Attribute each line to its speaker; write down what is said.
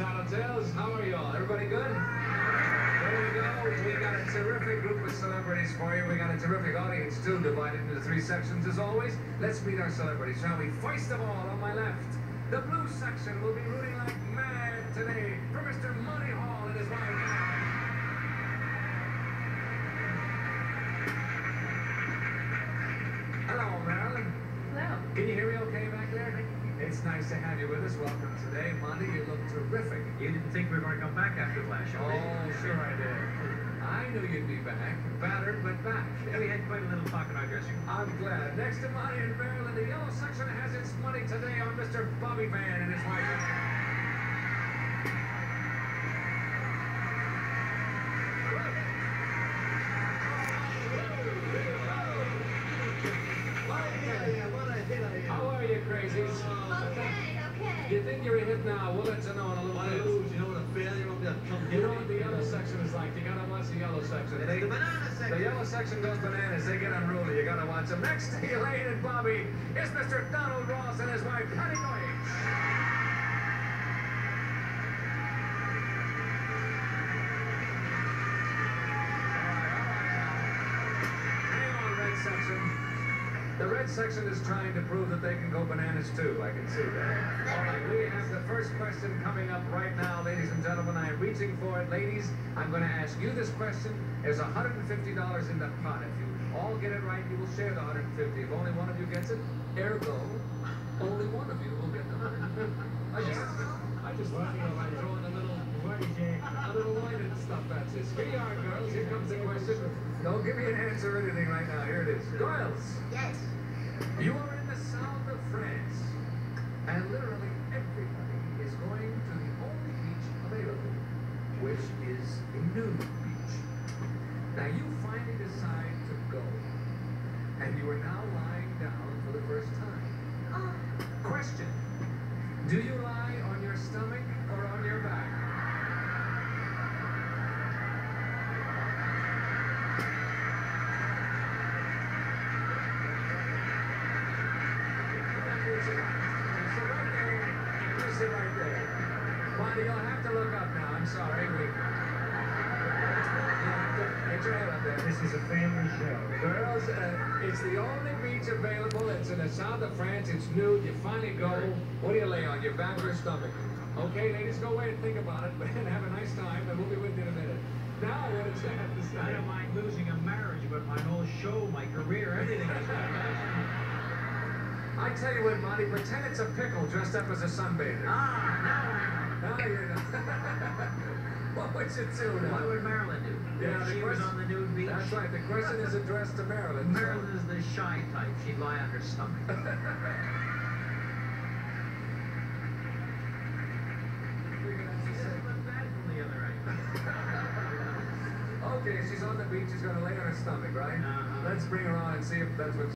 Speaker 1: Tattletales. How are y'all? Everybody good? There we go. We got a terrific group of celebrities for you. We got a terrific audience, too, divided into three sections as always. Let's meet our celebrities, shall we? First of all, on my left, the blue section will be rooting like mad today for Mr. Monty Hall and his wife. It's nice to have you with us. Welcome today. Monty, you look terrific.
Speaker 2: You didn't think we were going to come back after the last show?
Speaker 1: Oh, sure I did. I knew you'd be back. Battered, but back.
Speaker 2: We had quite a little talk in our dressing room.
Speaker 1: I'm glad. Next to Monty and Marilyn, the yellow section has its money today on Mr. Bobby Van and his wife. How are you, crazies?
Speaker 3: Okay,
Speaker 1: You think you're a hit now? We'll let you know in a little bit.
Speaker 4: Oh, you know what a failure will be?
Speaker 1: You know what the yellow section is like. You gotta watch the yellow section.
Speaker 4: The
Speaker 1: They,
Speaker 4: banana
Speaker 1: the
Speaker 4: section.
Speaker 1: yellow section goes bananas. They get unruly. You gotta watch them. Next to Elaine and Bobby is Mr. Donald Ross and his wife, Patti Deutsch. The red section is trying to prove that they can go bananas too. I can see that. All right, we have the first question coming up right now, ladies and gentlemen. I'm reaching for it, ladies. I'm going to ask you this question. There's $150 in the pot. If you all get it right, you will share the 150. If only one of you gets it, ergo, only one of you will get the 150. I just, I just thought, you know, by throwing a little, a little light and stuff. That's it. Here you are, girls. Here comes the question. Don't give me an answer or anything right now. Here it is. Girls.
Speaker 3: Yes.
Speaker 1: You are in the south of France, and literally everybody is going to the only beach available, which is a nude beach. Now you finally decide to go, and you are now lying down for the first time.
Speaker 3: Oh,
Speaker 1: Question: Do you lie on your stomach or on your back? Bonnie, you'll have to look up now. I'm sorry. We... You have to Get your head up there.
Speaker 4: This is a family show.
Speaker 1: Girls, uh, it's the only beach available. It's in the south of France. It's nude. You finally go. What do you lay on? Your back or your stomach? Okay, ladies, go away and think about it, and have a nice time, and we'll be with you in a minute. Now, what does that have to say?
Speaker 2: I don't mind losing a marriage, but my whole show, my career, everything is
Speaker 1: I tell you what, Monty, pretend it's a pickle dressed up as a sunbather.
Speaker 2: Ah,
Speaker 1: Now you know. what would you do
Speaker 2: now. What would Marilyn do?
Speaker 1: Yeah,
Speaker 2: she was on the nude beach.
Speaker 1: That's right. The question is addressed to Marilyn. so-
Speaker 2: Marilyn is the shy type. She'd lie on her stomach. She doesn't look bad from the other angle.
Speaker 1: Okay, she's on the beach. She's going to lay on her stomach, right?
Speaker 2: Uh-huh.
Speaker 1: Let's bring her on and see if that's what